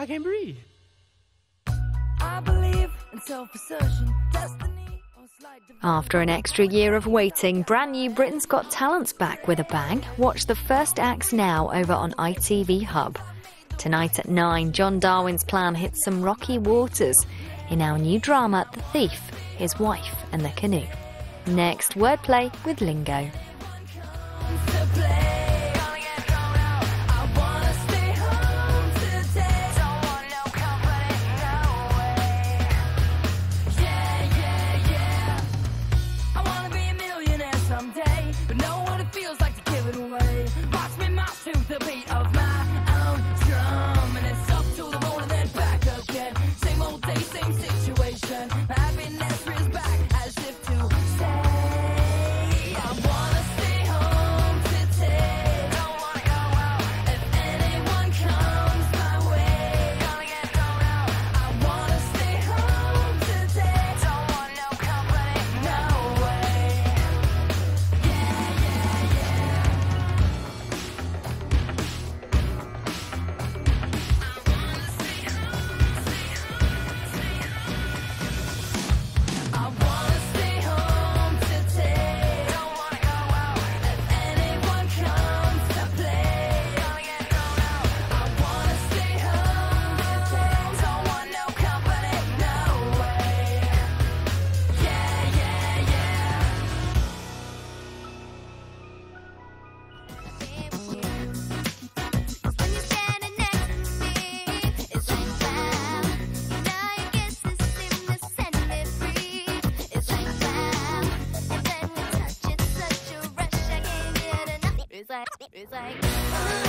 I can't breathe. I believe in self-assertion, destiny, or slight After an extra year of waiting, brand new Britain's Got Talent's back with a bang. Watch the first acts now over on ITV Hub. Tonight at 9, John Darwin's plan hits some rocky waters in our new drama, The Thief, His Wife and the Canoe. Next, wordplay with Lingo. But know what it feels like to give it away. Watch me march to the beat of my own drum, and it's up to the and then back again. Same old day, same situation. It's like. Uh.